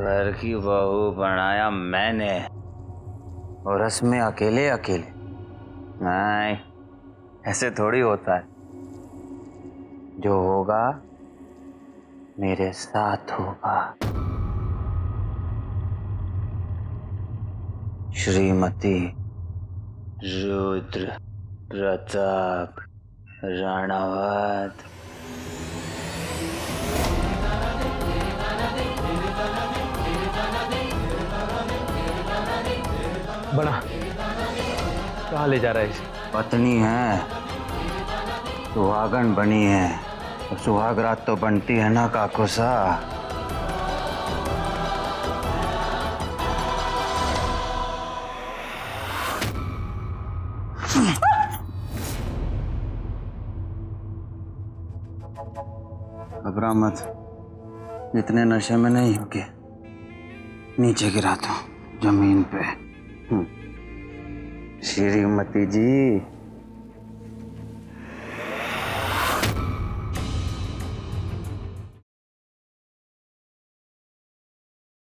घर की बहू बनाया मैंने। और रस्में अकेले अकेले। नहीं, ऐसे थोड़ी होता है। जो होगा, मेरे साथ होगा। श्रीमती रुद्र प्रताप राणावत। बना। कहाँ ले जा रहा है इसे? पत्नी है। सुहागन बनी है। सुहाग रात तो बनती है ना काकुसा घबरा मत। इतने नशे में नहीं हो के नीचे गिरा दो, ज़मीन पे। श्रीमती जी